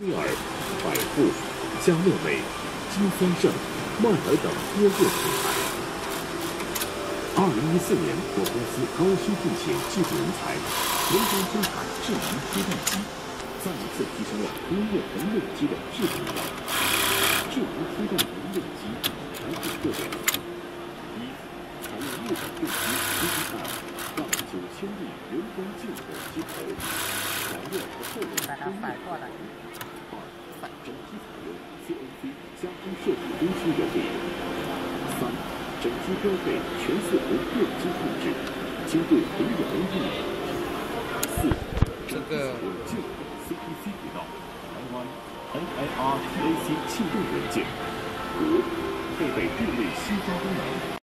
威尔、百富、佳乐美、金丰盛、迈尔等多个品牌。二零一四年，我公司高薪聘请技术人才，成功生产智能切断机，再一次提升了工业缝纫机的质量。智能切断缝纫机产品特点：一、采用日本电机七十二杠九千粒人工进口机头，材料和后轮把它反。整机采用 CNC 加工设计中心原理。三、整机标配全四图电机控制，经对红眼温度。四、这个有净火 CPC 轨道，台湾 NIR TAC 气动元件。五、配备定位熄灯功能，